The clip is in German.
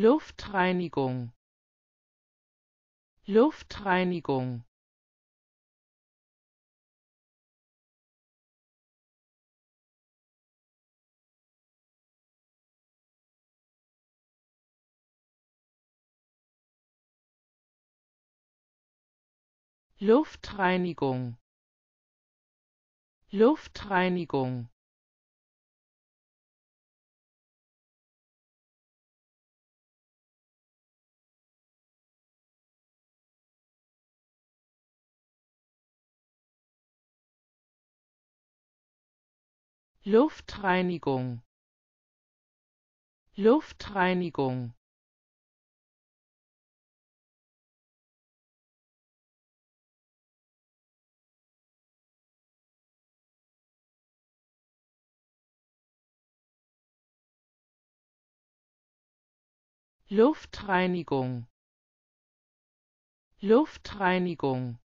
Luftreinigung. Luftreinigung. Luftreinigung. Luftreinigung Luftreinigung. Luftreinigung. Luftreinigung. Luftreinigung